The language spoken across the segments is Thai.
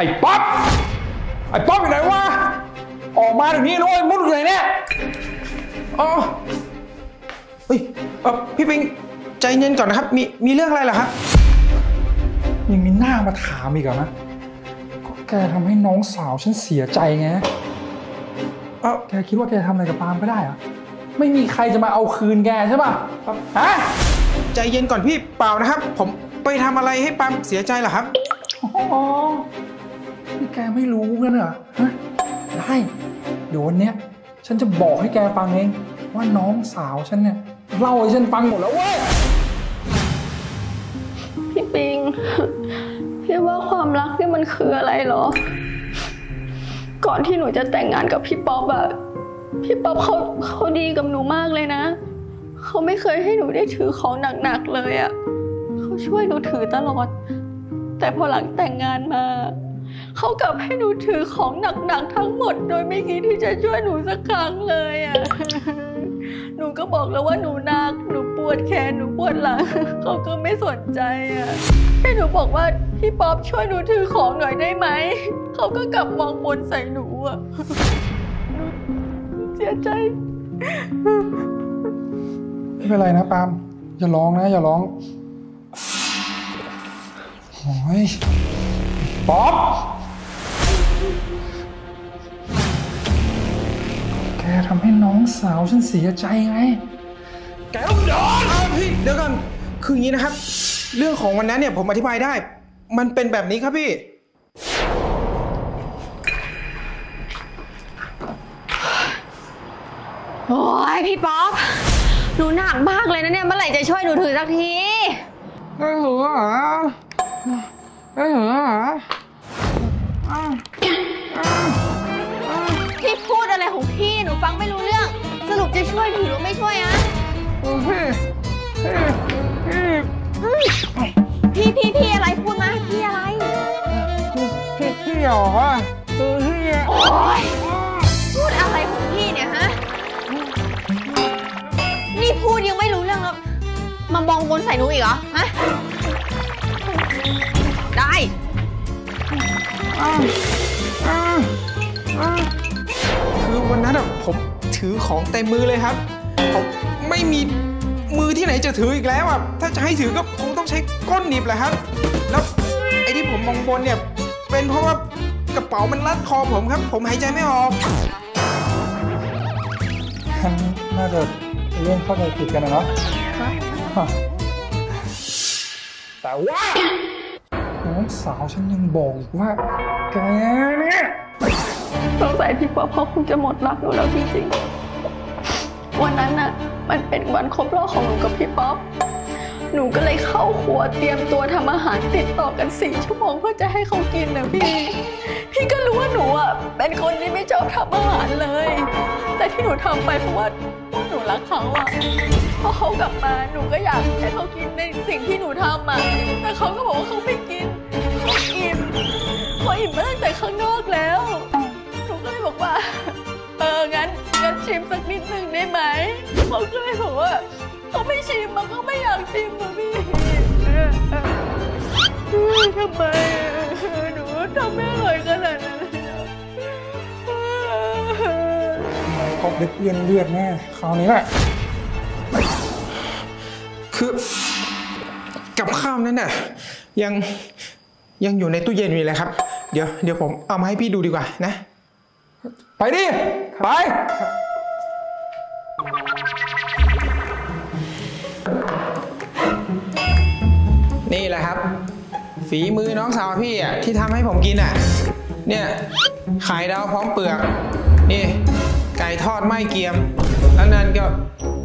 ไอ้ป๊อปไอ้ป๊อปอยู่ไหนวะ ออกมาเดี๋ยวนี้ด้วยมุดอยู่ไหนเนี่ยอ๋อเฮ้ยเออพี่ปิงใจเย็นก่อนนะครับ มีมีเรื่องอะไรเหรอครับ ยังมีหน้ามาถามอีกเหรอนะก็แกทำให้น้องสาวฉันเสียใจไงเออแกคิดว่าแกทำอะไรกับปาล์มก็ได้เหรอะไม่มีใครจะมาเอาคืนแกใช่ป่ะฮะใจเย็นก่อนพี่เปล่านะครับ ผมไปทำอะไรให้ปาล์มเสียใจเหรอครับ อ๋อ นี่แกไม่รู้กันเหรอฮะได้ เดี๋ยววันเนี้ยฉันจะบอกให้แกฟังเอง ว่าน้องสาวฉันเนี่ยเล่าให้ฉันฟังหมดแล้วเว้ย พี่ปิง พี่ว่าความรักนี่มันคืออะไรหรอ ก่อนที่หนูจะแต่งงานกับพี่ป๊อปอะพี่ป๊อปเขาเขาดีกับหนูมากเลยนะ เขาไม่เคยให้หนูได้ถือของหนักๆเลยอะเขาช่วยหนูถือตลอด แต่พอหลังแต่งงานมา เขากลับให้หนูถือของหนักๆทั้งหมด โดยไม่คิดที่จะช่วยหนูสักครั้งเลยอะหนูก็บอกแล้วว่าหนูหนัก หนูปวดแขนหนูปวดหลังเขาก็ไม่สนใจอะให้หนูบอกว่าพี่ป๊อปช่วยหนูถือของหน่อยได้ไหมเขาก็กลับมองบนใส่หนูอะหนูเสียใจไม่เป็นไรนะปาล์มอย่าร้องนะ อย่าร้องโอ้ยป๊อป ทำให้น้องสาวฉันเสียใจไง แกต้องโดนเอาพี่เดี๋ยวก่อนคืออย่างนี้นะครับ เรื่องของวันนั้นเนี่ยผมอธิบายได้ มันเป็นแบบนี้ครับพี่ โอ้ยพี่ป๊อปหนูหนักมากเลยนะเนี่ยเมื่อไหร่จะช่วยหนูถือสักที ไม่เหรอไม่เหรอ พี่หนูฟังไม่รู้เรื่อง สรุปจะช่วยถือหรือไม่ช่วยอะพี่พี่พี่พี่พี่อะไรพูดมาพี่อะไรพี่พี่หรอคือพี่โอ๊ยพูดอะไรของพี่เนี่ยฮะนี่พูดยังไม่รู้เรื่องแล้วมามองบนใส่หนูอีกเหรอฮะได้คือวั นนั้นอะผมถือของเต็มมือเลยครับ ผมไม่มีมือที่ไหนจะถืออีกแล้วอะถ้าจะให้ถือก็คงต้องใช้ก้นหนีบแหละครับ แล้วไอ้ที่ผมมองบนเนี่ย เป็นเพราะว่ากระเป๋ามันรัดคอผมครับ ผมหายใจไม่ออกฉันน่าจะเรื่องเข้าใจผิดกันนะเนาะฮะแต่ว่าน้องสาวฉันยังบอกอีกว่าแกเนี่ย สงสัยพี่ป๊อปเขาคงจะหมดรักหนูแล้วจริงๆ วันนั้นน่ะ มันเป็นวันครบรอบของหนูกับพี่ป๊อป หนูก็เลยเข้าครัวเตรียมตัวทำอาหารติดต่อกันสี่ชั่วโมงเพื่อจะให้เขากินนะพี่ พี่ก็รู้ว่าหนูอะเป็นคนที่ไม่ชอบทำอาหารเลย แต่ที่หนูทำไปเพราะว่าหนูรักเขาอะพอเขากลับมาหนูก็อยากให้เขากินในสิ่งที่หนูทำอะ แต่เขาก็บอกว่าเขาไม่กินเขาอิ่มเขาอิ่มมาตั้งแต่ข้างนอกแล้ว ว่า เออ งั้นงั้นชิมสักนิดหนึ่งได้ไหมเขาก็เลยบอกว่าเขาไม่ชิมมันก็ไม่อยากชิมอะพี่ทำไมหนูทำไม่อร่อยขนาดนั้นเลยอะเออเขาเลือดเลือดเลือดแน่คราวนี้แหละ คือกับข้าวนั้นน่ะยังยังอยู่ในตู้เย็นอยู่เลยครับ เดี๋ยวเดี๋ยวผมเอามาให้พี่ดูดีกว่านะ ไปดิ ไป นี่แหละครับ ฝีมือน้องสาวพี่อะที่ทำให้ผมกินอะ เนี่ยไข่ดาวพร้อมเปลือก นี่ ไก่ทอดไม่เกรียม แล้วนั่นก็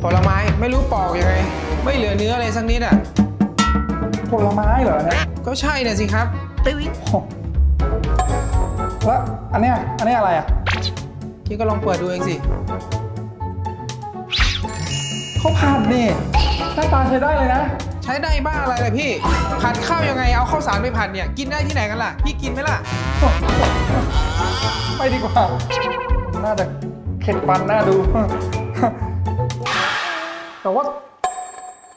ผลไม้ไม่รู้ปอกยังไง ไม่เหลือเนื้ออะไรสักนิดอะ ผลไม้เหรอเนี่ยก็ใช่น่ะสิครับแล้วอันเนี้ยอันเนี้ยอะไรอะ พี่ก็ลองเปิดดูเองสิข้าวผัดนี่หน้าตาใช้ได้เลยนะ ใช้ได้บ้าอะไรเลยพี่ ผัดข้าวยังไงเอาข้าวสารไปผัดเนี่ย กินได้ที่ไหนกันล่ะ พี่กินไหมล่ะ ไปดีกว่า น่าจะเข็ดฟันน่าดู แต่ว่า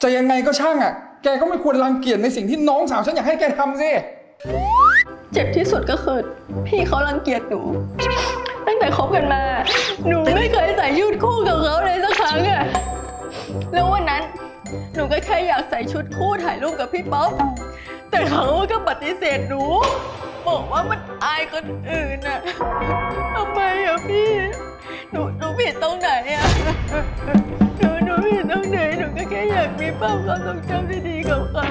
จะยังไงก็ช่างอะ แกก็ไม่ควรรังเกียจในสิ่งที่น้องสาวฉันอยากให้แกทำสิ เจ็บที่สุดก็คือพี่เขารังเกียจหนูตั้ง แต่คบกันมา หนูไม่เคยใส่ชุดคู่กับเขาเลยสักครั้งอะแล้ววันนั้น หนูก็แค่อยากใส่ชุดคู่ถ่ายรูปกับพี่ป๊อปแต่เขาก็ปฏิเสธหนู บอกว่ามันอายคนอื่นอะทำไมอะพี่ หนูหนูผิดตรงไหนอะหนูหนูผิดตรงไหนหนูก็แค่อยากมีภาพความทรงจำดีๆกับเขา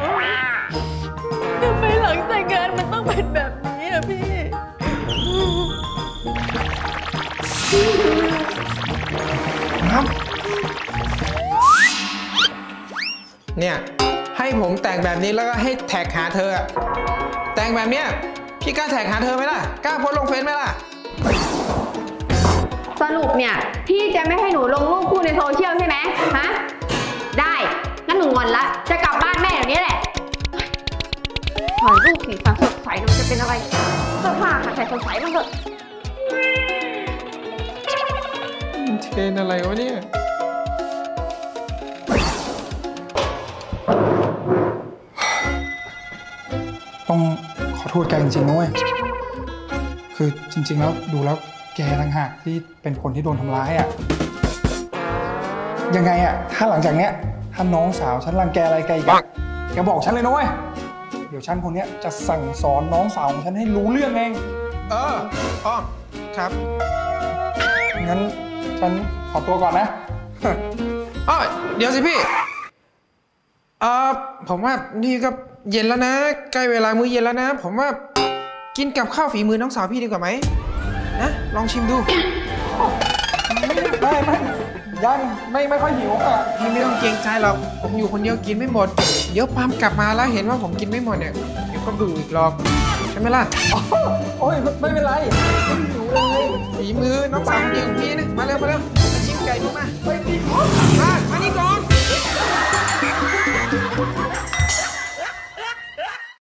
ทำไมหลังแต่งงานมันต้องเป็นแบบนี้อะพี่ ครับ เนี่ย ให้ผมแต่งแบบนี้แล้วก็ให้แท็กหาเธออะแต่งแบบเนี้ยพี่กล้าแท็กหาเธอไหมล่ะ กล้าโพสลงเฟซไหมล่ะ สรุปเนี่ย พี่จะไม่ให้หนูลงรูปคู่ในโซเชียลใช่ไหมฮะ ได้ งั้นหนูงอนละ จะกลับบ้านแม่เดี๋ยวนี้แหละถ่ายรูปสีสันสดใสหนูจะเป็นอะไรเสื้อผ้าค่ะใส่สดใสมันเถอะ เทรนอะไรวะเนี่ยต้องขอโทษแกจริงๆนะเว้ย คือจริง ๆ แล้วดูแล้วแกต่างหากที่เป็นคนที่โดนทำร้ายอะ่ะ ยังไงอะ่ะ ถ้าหลังจากเนี้ย ถ้าน้องสาวฉันรังแกอะไรแกอีกอะแกบอกฉันเลยนะเว้ย เดี๋ยวฉันคนเนี้ยจะสั่งสอนน้องสาวของฉันให้รู้เรื่องเอง เอออ๋อครับ งั้น ฉันขอตัวก่อนนะอ๋อเดี๋ยวสิพี่เออผมว่านี่ก็เย็นแล้วนะ ใกล้เวลามื้อเย็นแล้วนะ ผมว่ากินกับข้าวฝีมือน้องสาวพี่ดีกว่าไหมนะลองชิมดู ไม่ไม่ยังไม่ไม่ค่อยหิวอะ พี่ไม่ต้องเกรงใจหรอก ผมอยู่คนเดียวกินไม่หมด เดี๋ยวปามกลับมาแล้วเห็นว่าผมกินไม่หมดเนี่ย เดี๋ยวก็ดูอีกหรอกใไหมล่ะโอ้ยไม่เป็นไรไม่หิวเลยฝีมือน้องสาวดีของพี่นะมาเร็วมาเร็วมาชิมไก่มามาไปกินมามานี่ก่อน